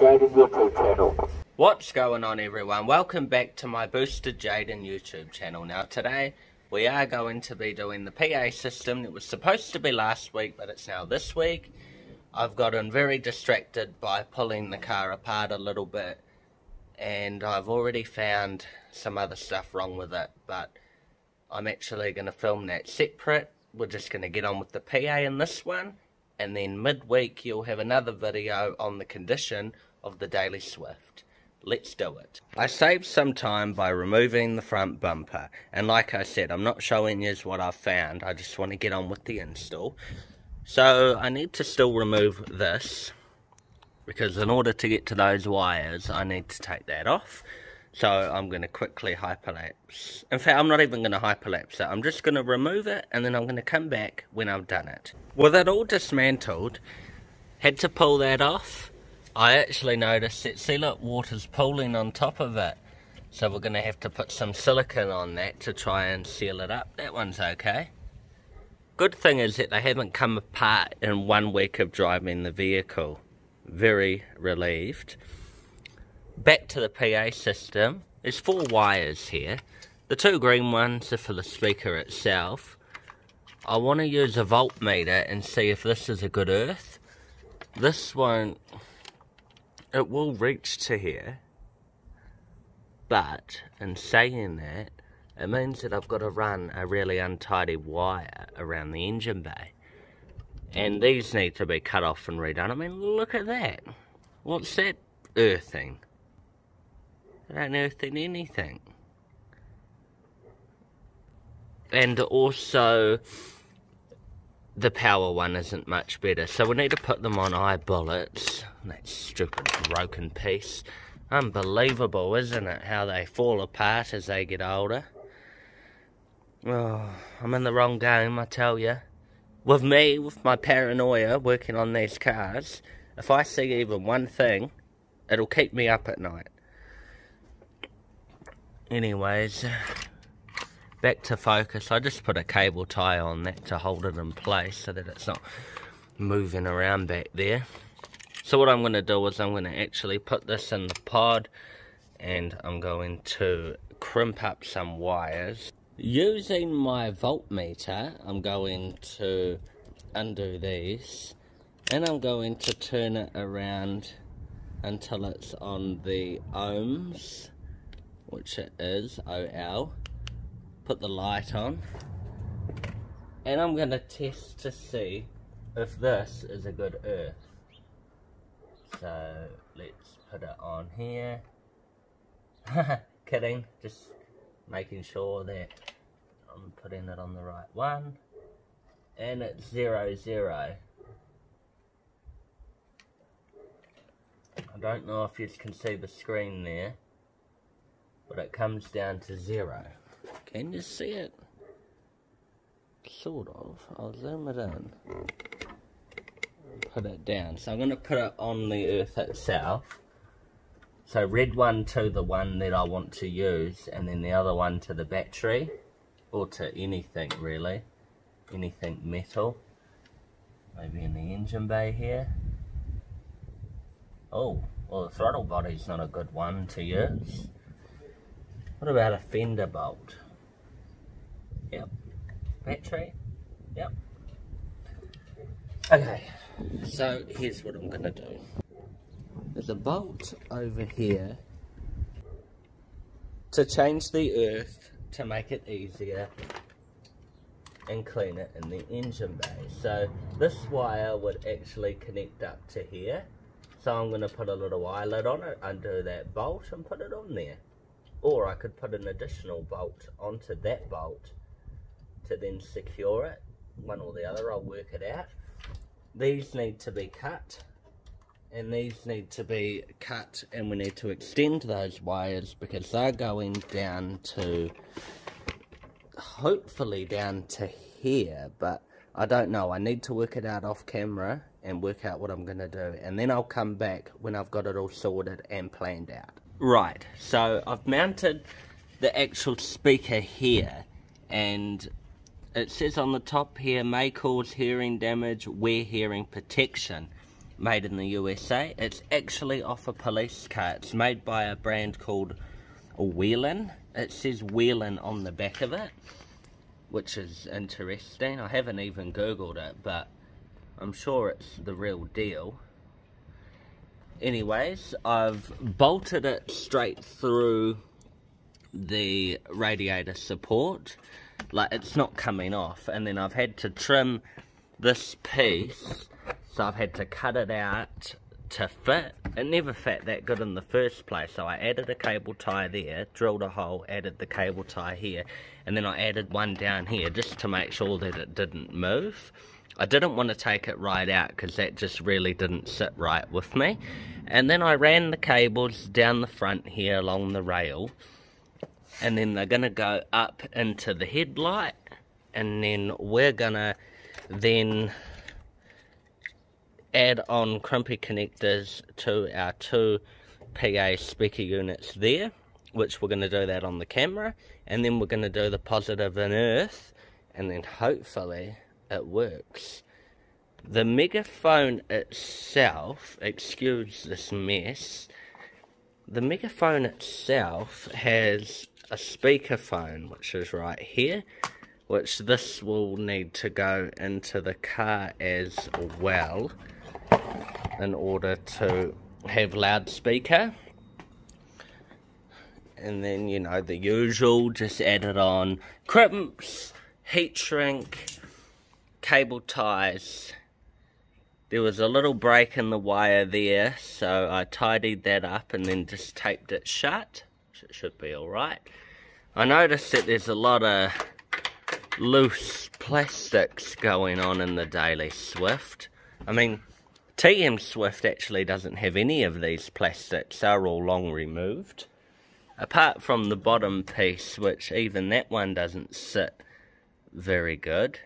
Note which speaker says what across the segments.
Speaker 1: Jayden YouTube channel.
Speaker 2: What's going on everyone? Welcome back to my Boosted Jayden YouTube channel. Now today we are going to be doing the PA system. It was supposed to be last week but it's now this week. I've gotten very distracted by pulling the car apart a little bit and I've already found some other stuff wrong with it but I'm actually going to film that separate. We're just going to get on with the PA in this one and then midweek you'll have another video on the condition of the Daily Swift. Let's do it. I saved some time by removing the front bumper and like I said I'm not showing you what I've found I just want to get on with the install. So I need to still remove this because in order to get to those wires I need to take that off so I'm going to quickly hyperlapse. In fact, I'm not even going to hyperlapse it. I'm just going to remove it and then I'm going to come back when I've done it. With it all dismantled, had to pull that off. I actually noticed that, see look, water's pooling on top of it. So we're going to have to put some silicone on that to try and seal it up. That one's okay. Good thing is that they haven't come apart in one week of driving the vehicle. Very relieved back to the PA system. There's four wires here. The two green ones are for the speaker itself. I want to use a voltmeter and see if this is a good earth. This one, it will reach to here. But, in saying that, it means that I've got to run a really untidy wire around the engine bay. And these need to be cut off and redone. I mean, look at that. What's that earthing? unearthing anything. And also, the power one isn't much better. So we need to put them on eye bullets. That stupid broken piece. Unbelievable, isn't it? How they fall apart as they get older. Oh, I'm in the wrong game, I tell you. With me, with my paranoia working on these cars, if I see even one thing, it'll keep me up at night anyways back to focus. I just put a cable tie on that to hold it in place so that it's not moving around back there. So what I'm going to do is I'm going to actually put this in the pod and I'm going to crimp up some wires. Using my voltmeter I'm going to undo these and I'm going to turn it around until it's on the ohms which it is OL. Put the light on. And I'm going to test to see if this is a good earth. So let's put it on here. Kidding, just making sure that I'm putting it on the right one. And it's zero zero. I don't know if you can see the screen there but it comes down to zero. Can you see it? Sort of. I'll zoom it in. Put it down. So I'm going to put it on the earth itself. So red one to the one that I want to use and then the other one to the battery or to anything really. Anything metal. Maybe in the engine bay here. Oh, well the throttle body's not a good one to use. What about a fender bolt? Yep. Battery? Yep. Okay, so here's what I'm going to do. There's a bolt over here to change the earth to make it easier and clean it in the engine bay. So this wire would actually connect up to here. So I'm going to put a little eyelet on it, undo that bolt and put it on there or I could put an additional bolt onto that bolt to then secure it one or the other I'll work it out. These need to be cut and these need to be cut and we need to extend those wires because they're going down to hopefully down to here but I don't know. I need to work it out off camera and work out what I'm gonna do and then I'll come back when I've got it all sorted and planned out. Right, so I've mounted the actual speaker here and it says on the top here may cause hearing damage wear hearing protection made in the USA. It's actually off a police car. It's made by a brand called Whelen. It says Whelen on the back of it, which is interesting. I haven't even googled it, but I'm sure it's the real deal. Anyways, I've bolted it straight through the radiator support. Like, it's not coming off. And then I've had to trim this piece. So I've had to cut it out to fit. It never fit that good in the first place. So I added a cable tie there, drilled a hole, added the cable tie here. And then I added one down here just to make sure that it didn't move. I didn't want to take it right out because that just really didn't sit right with me. And then I ran the cables down the front here along the rail. And then they're going to go up into the headlight. And then we're going to then add on crimpy connectors to our two PA speaker units there. Which we're going to do that on the camera. And then we're going to do the positive in earth. And then hopefully it works. The megaphone itself, excuse this mess, the megaphone itself has a speakerphone, which is right here, which this will need to go into the car as well in order to have loudspeaker. And then, you know, the usual, just added on crimps, heat shrink, cable ties. There was a little break in the wire there, so I tidied that up and then just taped it shut. It should be alright. I noticed that there's a lot of loose plastics going on in the Daily Swift. I mean, TM Swift actually doesn't have any of these plastics. They're all long removed. Apart from the bottom piece, which even that one doesn't sit very good.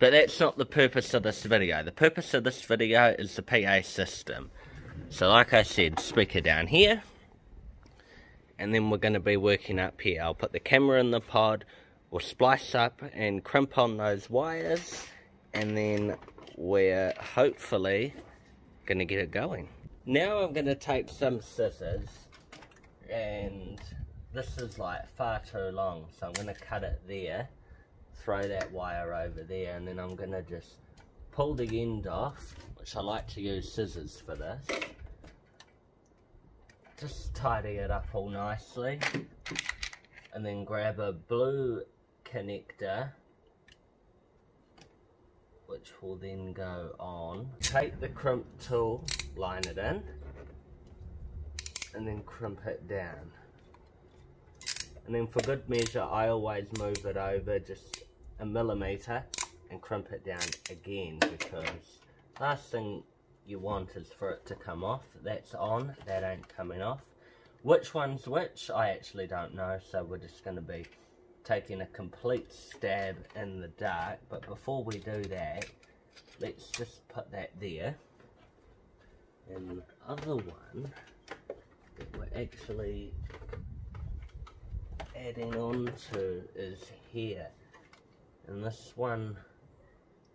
Speaker 2: But that's not the purpose of this video. The purpose of this video is the PA system. So like I said, speaker down here. And then we're going to be working up here. I'll put the camera in the pod. We'll splice up and crimp on those wires. And then we're hopefully going to get it going. Now I'm going to take some scissors. And this is like far too long. So I'm going to cut it there throw that wire over there and then I'm going to just pull the end off, which I like to use scissors for this. Just tidy it up all nicely and then grab a blue connector which will then go on. Take the crimp tool, line it in and then crimp it down. And then for good measure, I always move it over just a millimeter and crimp it down again because last thing you want is for it to come off. That's on, that ain't coming off. Which one's which, I actually don't know, so we're just going to be taking a complete stab in the dark. But before we do that, let's just put that there. And the other one that we're actually adding on to is here and this one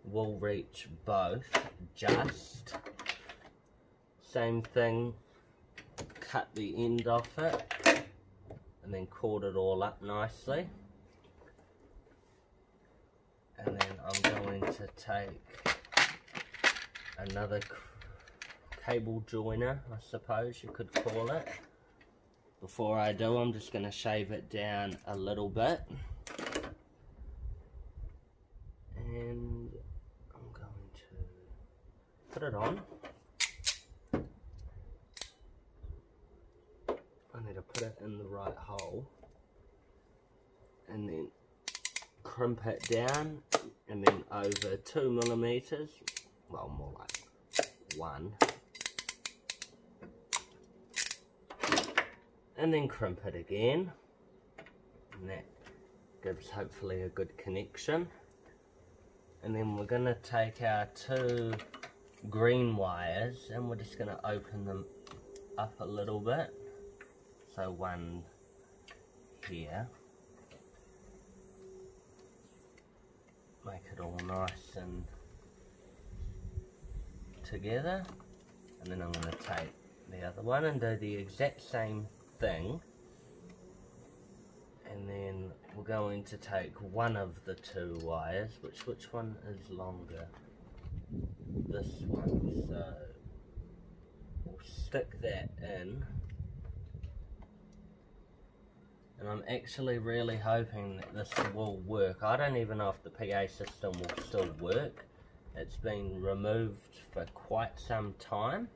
Speaker 2: will reach both just same thing. Cut the end off it. And then cord it all up nicely. And then I'm going to take another cable joiner I suppose you could call it. Before I do I'm just going to shave it down a little bit. And I'm going to put it on. I need to put it in the right hole and then crimp it down and then over two millimeters, well more like one, and then crimp it again. And that gives hopefully a good connection. And then we're going to take our two green wires and we're just going to open them up a little bit so one here. Make it all nice and together. And then I'm going to take the other one and do the exact same thing. And then we're going to take one of the two wires. Which which one is longer? This one so we'll stick that in and I'm actually really hoping that this will work I don't even know if the PA system will still work it's been removed for quite some time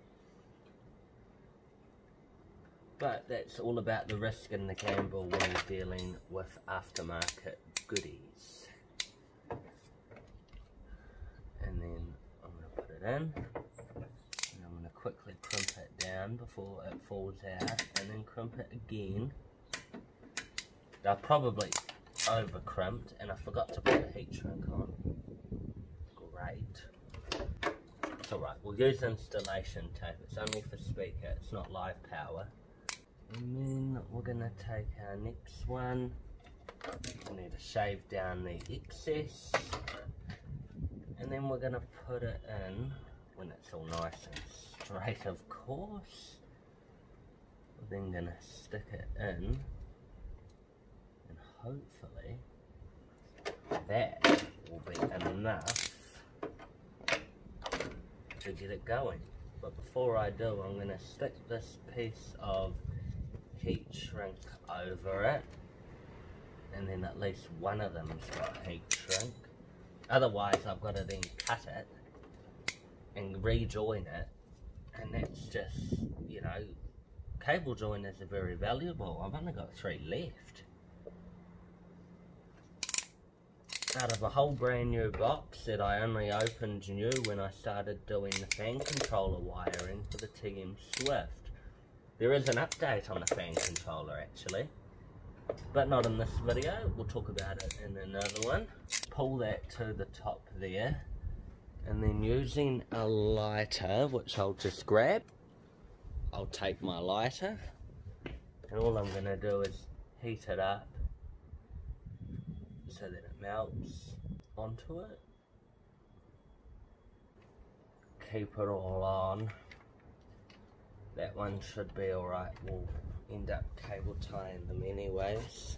Speaker 2: but that's all about the risk and the gamble when dealing with aftermarket goodies. And then I'm going to put it in. And I'm going to quickly crimp it down before it falls out. And then crimp it again. I probably over crimped and I forgot to put the heat shrink on. Great. Alright, we'll use installation tape. It's only for speaker, it's not live power. And then we're gonna take our next one. We need to shave down the excess. And then we're gonna put it in when it's all nice and straight, of course. We're then gonna stick it in. Hopefully that will be enough to get it going. But before I do, I'm going to stick this piece of heat shrink over it and then at least one of them's got heat shrink. Otherwise I've got to then cut it and rejoin it and that's just you know cable joiners are very valuable. I've only got three left out of a whole brand new box that I only opened new when I started doing the fan controller wiring for the TM Swift there is an update on the fan controller actually, but not in this video. We'll talk about it in another one. Pull that to the top there, and then using a lighter, which I'll just grab, I'll take my lighter, and all I'm going to do is heat it up so that melts onto it. Keep it all on that one should be alright. We'll end up cable tying them anyways.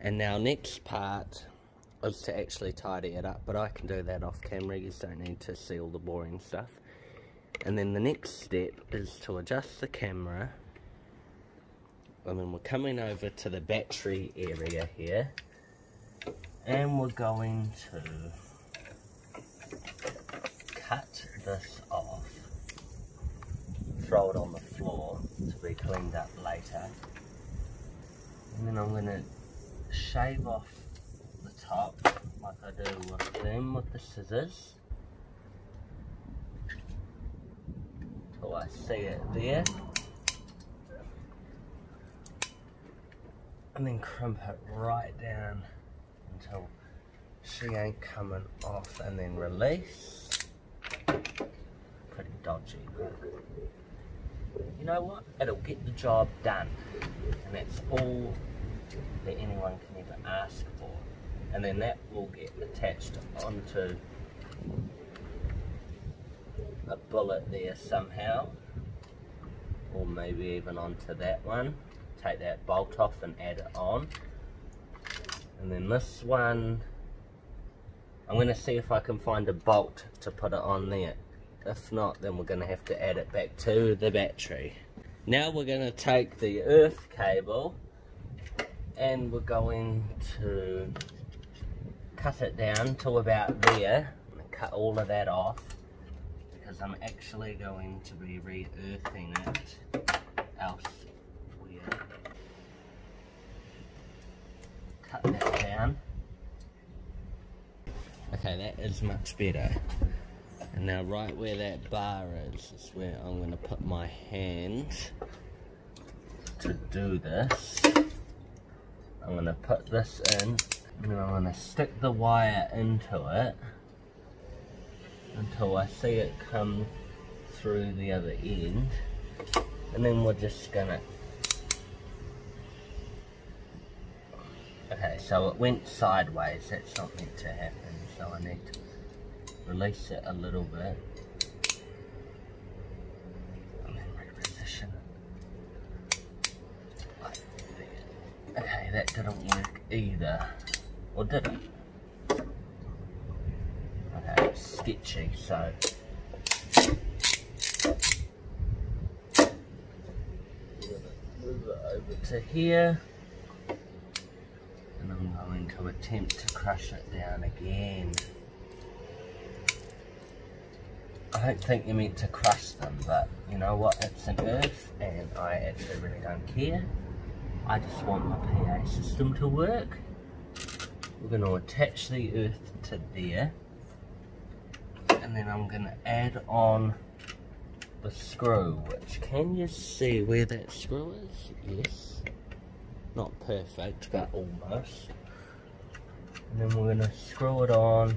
Speaker 2: And now next part is to actually tidy it up, but I can do that off camera. You don't need to see all the boring stuff. And then the next step is to adjust the camera. And then we're coming over to the battery area here. And we're going to cut this off throw it on the floor to be cleaned up later. And then I'm going to shave off the top like I do with them with the scissors. Till I see it there. And then crimp it right down until she ain't coming off and then release. Pretty dodgy you know what? It'll get the job done. And that's all that anyone can ever ask for. And then that will get attached onto a bullet there somehow. Or maybe even onto that one. Take that bolt off and add it on. And then this one, I'm going to see if I can find a bolt to put it on there. If not, then we're going to have to add it back to the battery. Now we're going to take the earth cable and we're going to cut it down to about there. cut all of that off because I'm actually going to be re-earthing it elsewhere. Cut that down. Okay, that is much better. And now right where that bar is, is where I'm going to put my hand to do this. I'm going to put this in and I'm going to stick the wire into it until I see it come through the other end. And then we're just going to Okay, so it went sideways, that's not meant to happen, so I need to release it a little bit connection. Okay, that didn't work either. Or did it? Okay, sketchy, so move it over to here and I'm going to attempt to crush it down again. I don't think you're meant to crush them, but you know what, it's an earth and I actually really don't care. I just want my PA system to work. We're going to attach the earth to there and then I'm going to add on the screw, which can you see where that screw is? Yes. Not perfect, but almost. And then we're going to screw it on.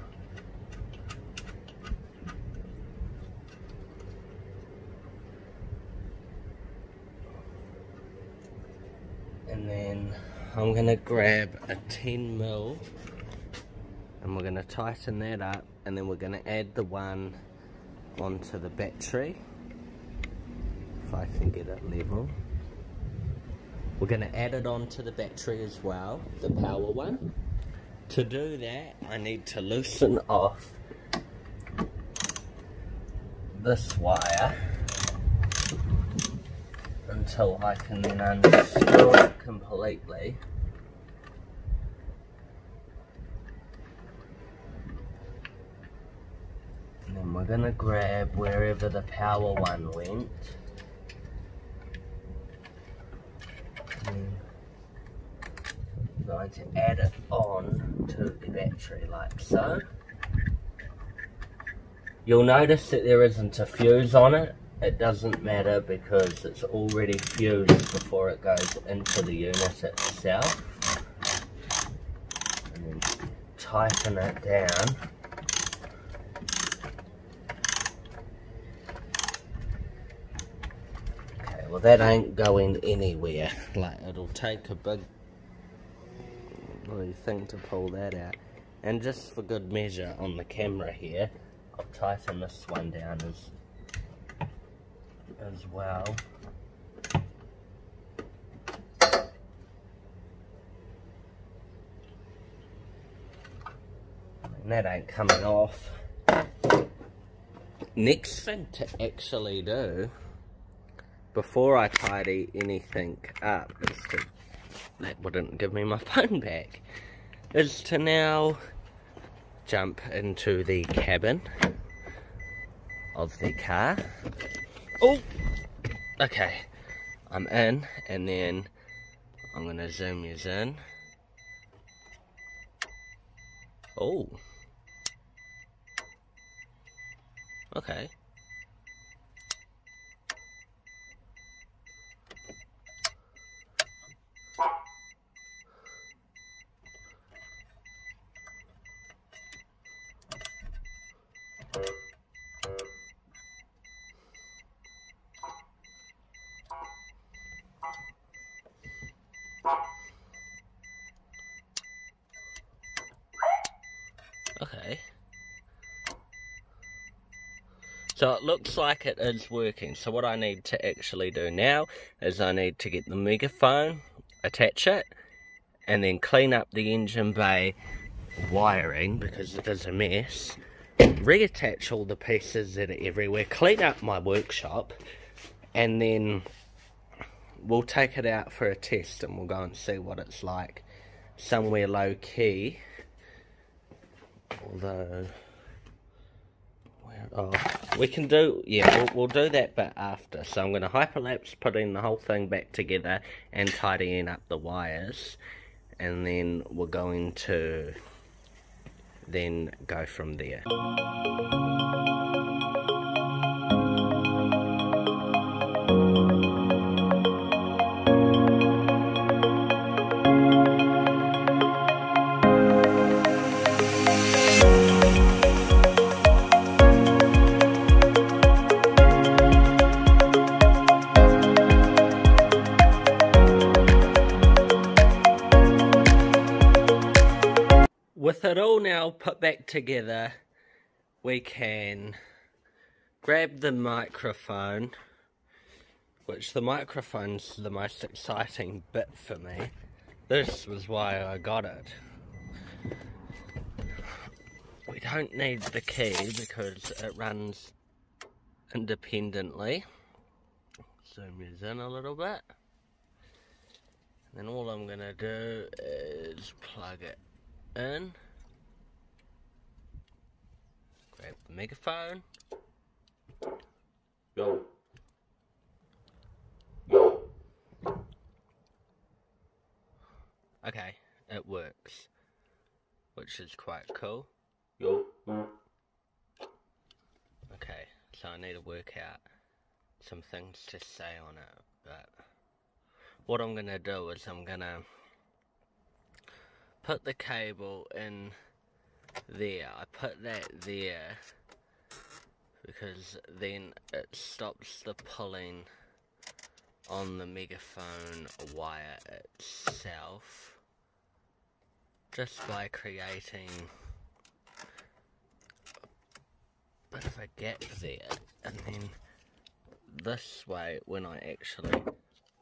Speaker 2: And then I'm going to grab a 10 mil and we're going to tighten that up and then we're going to add the one onto the battery. If I can get it level. We're going to add it onto the battery as well the power one to do that I need to loosen off this wire until I can then unscrew it completely. And then we're going to grab wherever the power one went I'm going to add it on to the battery like so. You'll notice that there isn't a fuse on it. It doesn't matter because it's already fused before it goes into the unit itself. And then tighten it down. Okay, well that ain't going anywhere. Like it'll take a big bloody thing to pull that out. And just for good measure on the camera here I'll tighten this one down as as well. And that ain't coming off. Next thing to actually do before I tidy anything up is to, that wouldn't give me my phone back, is to now jump into the cabin of the car. Oh, okay, I'm in and then I'm gonna zoom you in. Oh, okay. Okay. So it looks like it is working. So what I need to actually do now is I need to get the megaphone, attach it, and then clean up the engine bay wiring because it is a mess. Reattach all the pieces that are everywhere, clean up my workshop, and then we'll take it out for a test and we'll go and see what it's like somewhere low key although where, oh, we? Can do yeah we'll, we'll do that bit after. So I'm going to hyperlapse putting the whole thing back together and tidying up the wires. And then we're going to then go from there put back together, we can grab the microphone, which the microphone's the most exciting bit for me. This was why I got it. We don't need the key because it runs independently. Zoom this in a little bit. Then all I'm to do is plug it in. Grab the megaphone.
Speaker 1: Go. Go.
Speaker 2: Okay, it works. Which is quite cool.
Speaker 1: Go.
Speaker 2: Okay, so I need to work out some things to say on it, but what I'm gonna do is I'm gonna put the cable in there. I put that there because then it stops the pulling on the megaphone wire itself just by creating a bit of a gap there and then this way when I actually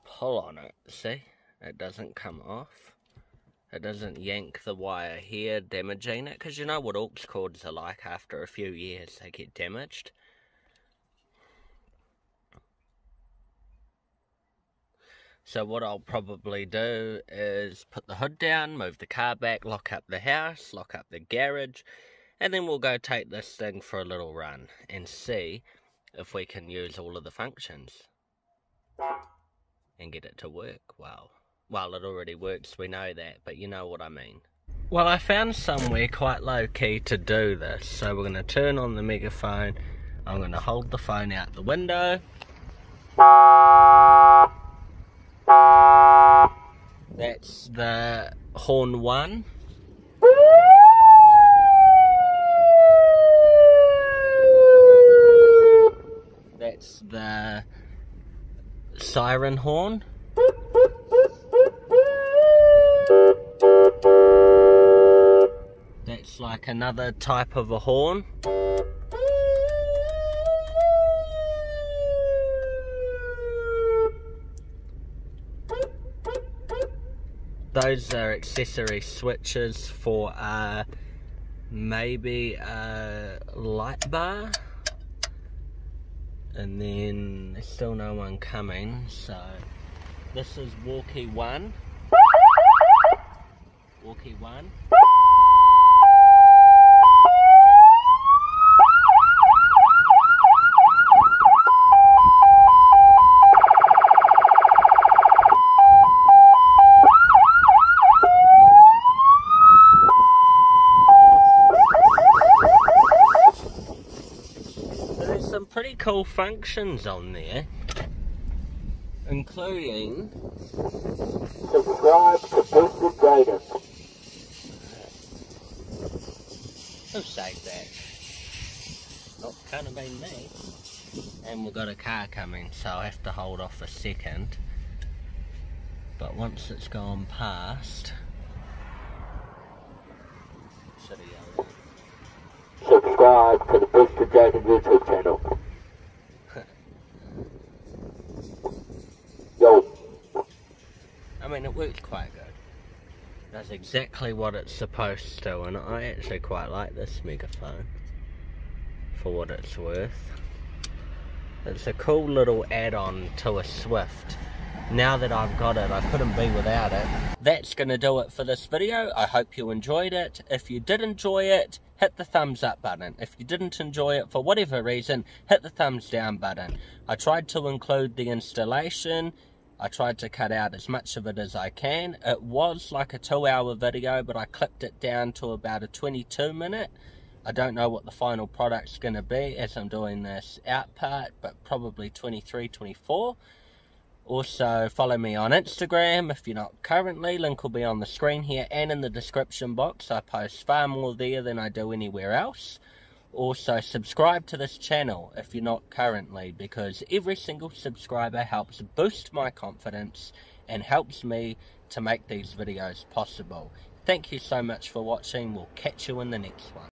Speaker 2: pull on it see it doesn't come off it doesn't yank the wire here damaging it because you know what aux cords are like after a few years they get damaged So what I'll probably do is put the hood down, move the car back, lock up the house, lock up the garage, and then we'll go take this thing for a little run and see if we can use all of the functions and get it to work well. Well, it already works, we know that, but you know what I mean. Well, I found somewhere quite low key to do this, so we're going to turn on the megaphone. I'm going to hold the phone out the window. That's the horn one. That's the siren horn. Like another type of a horn. those are accessory switches for uh, maybe a light bar. And then there's still no one coming so this is walkie one. Walkie one cool functions on there, including
Speaker 1: subscribe to Boosted Data.
Speaker 2: Who saved that? Not gonna be me. And we've got a car coming, so I have to hold off a second. But once it's gone past,
Speaker 1: subscribe to the Boosted Jayden YouTube channel. Yo.
Speaker 2: I mean, it works quite good. That's exactly what it's supposed to, and I actually quite like this megaphone for what it's worth. It's a cool little add-on to a Swift now that I've got it, I couldn't be without it. That's going to do it for this video. I hope you enjoyed it. If you did enjoy it, hit the thumbs up button. If you didn't enjoy it for whatever reason, hit the thumbs down button. I tried to include the installation. I tried to cut out as much of it as I can. It was like a two hour video, but I clipped it down to about a 22 minute. I don't know what the final product's going to be as I'm doing this out part, but probably 23, 24. Also, follow me on Instagram if you're not currently. Link will be on the screen here and in the description box. I post far more there than I do anywhere else. Also, subscribe to this channel if you're not currently, because every single subscriber helps boost my confidence and helps me to make these videos possible. Thank you so much for watching. We'll catch you in the next one.